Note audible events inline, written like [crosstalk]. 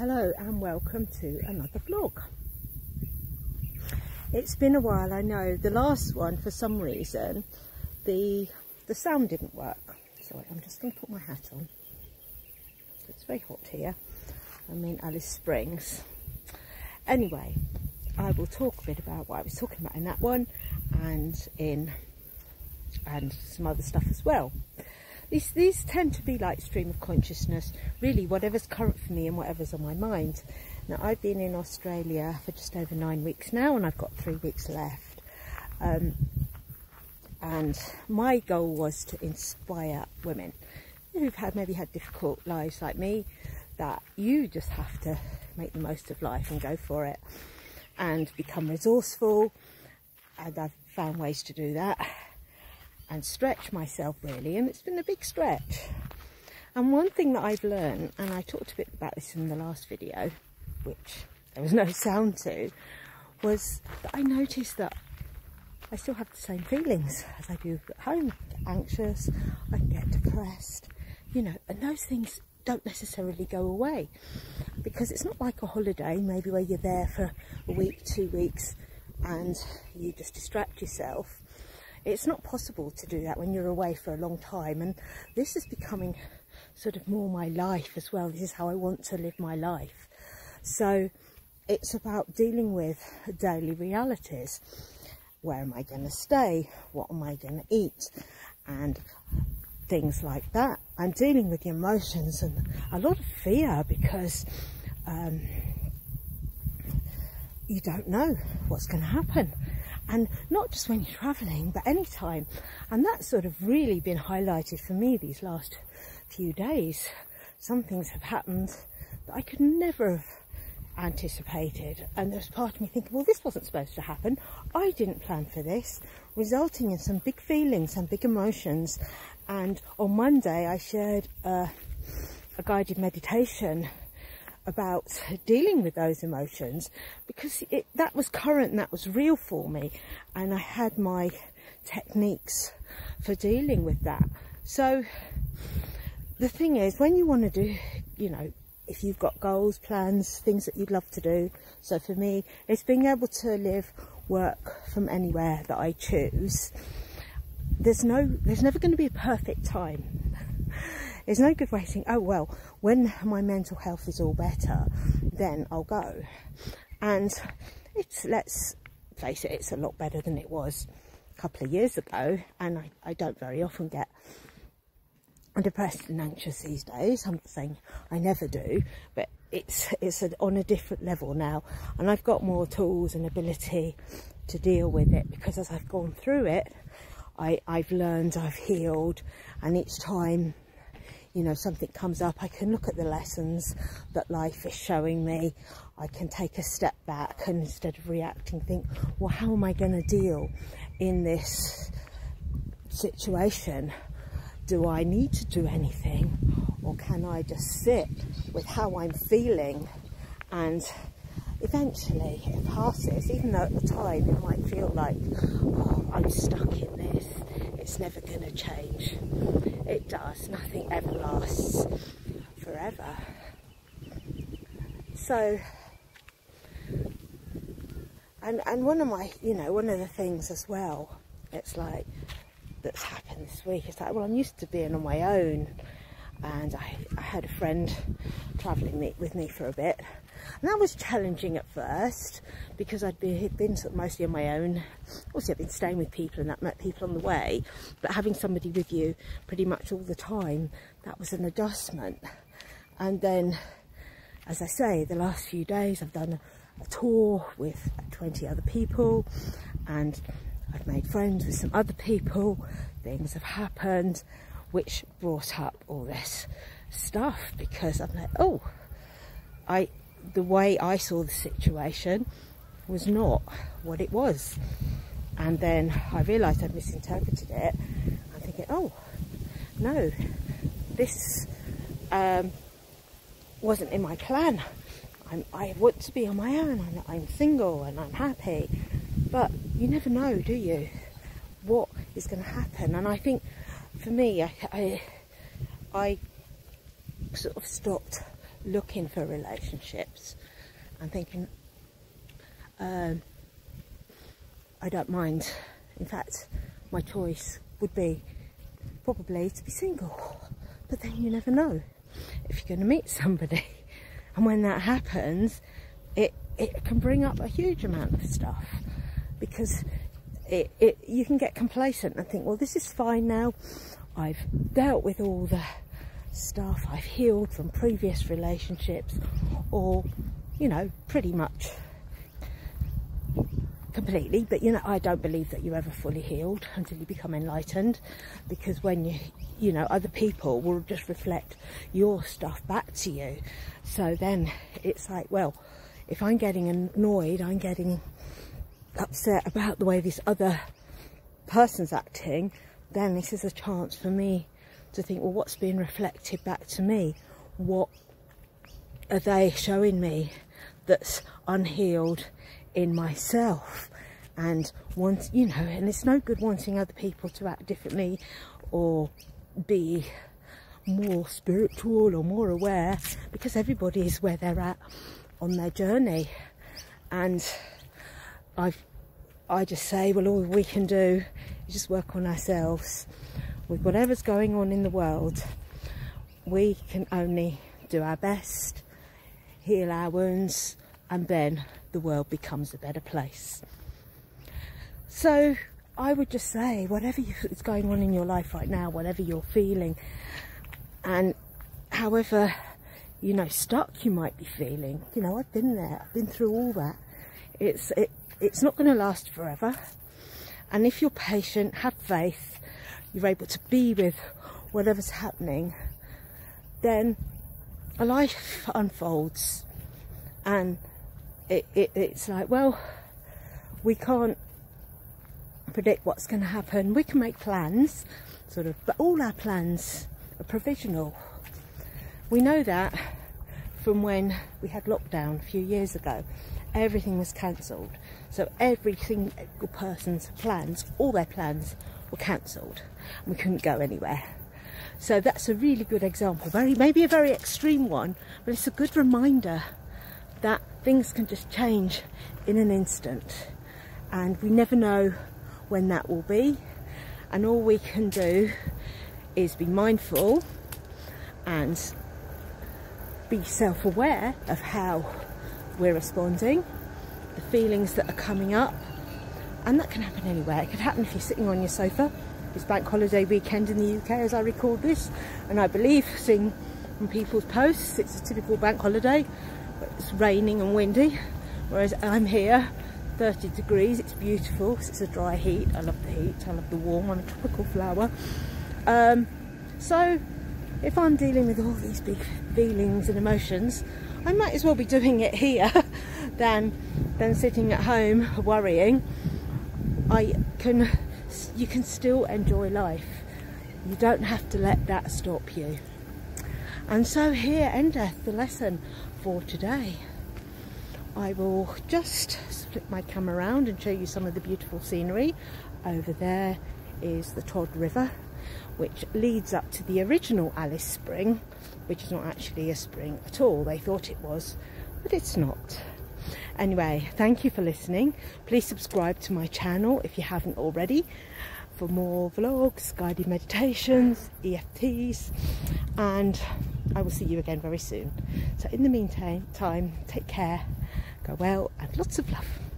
hello and welcome to another vlog. It's been a while, I know. The last one, for some reason, the the sound didn't work. So I'm just going to put my hat on. It's very hot here. I'm in Alice Springs. Anyway, I will talk a bit about what I was talking about in that one and in and some other stuff as well. These, these tend to be like stream of consciousness, really whatever's current for me and whatever's on my mind. Now I've been in Australia for just over nine weeks now and I've got three weeks left. Um, and my goal was to inspire women who've had maybe had difficult lives like me, that you just have to make the most of life and go for it and become resourceful. And I've found ways to do that and stretch myself really and it's been a big stretch. And one thing that I've learned and I talked a bit about this in the last video which there was no [laughs] sound to was that I noticed that I still have the same feelings as I do at home anxious I get depressed you know and those things don't necessarily go away. Because it's not like a holiday maybe where you're there for a week two weeks and you just distract yourself it's not possible to do that when you're away for a long time and this is becoming sort of more my life as well. This is how I want to live my life. So it's about dealing with daily realities. Where am I going to stay? What am I going to eat? And things like that. I'm dealing with the emotions and a lot of fear because um, you don't know what's going to happen and not just when you're traveling but anytime and that's sort of really been highlighted for me these last few days. Some things have happened that I could never have anticipated. And there's part of me thinking well this wasn't supposed to happen. I didn't plan for this resulting in some big feelings some big emotions. And on Monday I shared a, a guided meditation about dealing with those emotions because it, that was current that was real for me and I had my techniques for dealing with that. So the thing is when you want to do, you know, if you've got goals, plans, things that you'd love to do. So for me, it's being able to live, work from anywhere that I choose. There's no, there's never going to be a perfect time. It's no good waiting, oh well, when my mental health is all better, then I'll go. And it's, let's face it, it's a lot better than it was a couple of years ago. And I, I don't very often get depressed and anxious these days. I'm saying I never do, but it's it's a, on a different level now, and I've got more tools and ability to deal with it because as I've gone through it, I I've learned, I've healed, and each time you know, something comes up, I can look at the lessons that life is showing me. I can take a step back and instead of reacting, think, well, how am I going to deal in this situation? Do I need to do anything? Or can I just sit with how I'm feeling and eventually it passes, even though at the time it might feel like, oh, I'm stuck in this, it's never going to change. Does, nothing ever lasts forever. So, and, and one of my, you know, one of the things as well, it's like, that's happened this week, it's like, well, I'm used to being on my own. And I, I had a friend travelling with me for a bit and that was challenging at first because I'd been, been mostly on my own. Also, I've been staying with people and that met people on the way, but having somebody with you pretty much all the time, that was an adjustment. And then, as I say, the last few days I've done a tour with 20 other people and I've made friends with some other people. Things have happened which brought up all this stuff because I'm like, oh, I the way I saw the situation was not what it was. And then I realised I'd misinterpreted it. I'm thinking, oh, no, this um, wasn't in my plan. I'm, i want to be on my own. I'm, I'm single and I'm happy. But you never know, do you? What is going to happen? And I think for me, I, I, I sort of stopped looking for relationships and thinking, um, I don't mind. In fact, my choice would be probably to be single. But then you never know if you're going to meet somebody. [laughs] And when that happens, it, it can bring up a huge amount of stuff because it, it you can get complacent and think, well, this is fine now. I've dealt with all the stuff. I've healed from previous relationships or, you know, pretty much completely but you know I don't believe that you're ever fully healed until you become enlightened because when you you know other people will just reflect your stuff back to you so then it's like well if I'm getting annoyed I'm getting upset about the way this other person's acting then this is a chance for me to think well what's being reflected back to me? What are they showing me that's unhealed in myself? And want you know and it's no good wanting other people to act differently or be more spiritual or more aware because everybody is where they're at on their journey. And i I just say well all we can do is just work on ourselves with whatever's going on in the world we can only do our best heal our wounds and then the world becomes a better place. So I would just say, whatever is going on in your life right now, whatever you're feeling, and however, you know, stuck you might be feeling, you know, I've been there, I've been through all that. It's, it, it's not going to last forever. And if you're patient, have faith, you're able to be with whatever's happening, then a life unfolds and it, it, it's like, well, we can't predict what's going to happen. We can make plans, sort of, but all our plans are provisional. We know that from when we had lockdown a few years ago. Everything was cancelled. So every single person's plans, all their plans were cancelled. And we couldn't go anywhere. So that's a really good example. Very, maybe a very extreme one, but it's a good reminder that things can just change in an instant and we never know when that will be and all we can do is be mindful and be self-aware of how we're responding feelings that are coming up. And that can happen anywhere. It could happen if you're sitting on your sofa. It's bank holiday weekend in the UK as I record this. And I believe seeing from people's posts it's a typical bank holiday it's raining and windy. Whereas I'm here 30 degrees it's beautiful it's a dry heat. I love the heat I love the warm I'm a tropical flower. Um, so if I'm dealing with all these big feelings and emotions I might as well be doing it here [laughs] than than sitting at home worrying I can you can still enjoy life you don't have to let that stop you and so here endeth the lesson for today. I will just flip my camera around and show you some of the beautiful scenery. Over there is the Todd River, which leads up to the original Alice Spring, which is not actually a spring at all. They thought it was, but it's not. Anyway, thank you for listening. Please subscribe to my channel if you haven't already for more vlogs, guided meditations, EFTs, and I will see you again very soon. So in the meantime, time, take care, go well, and lots of love.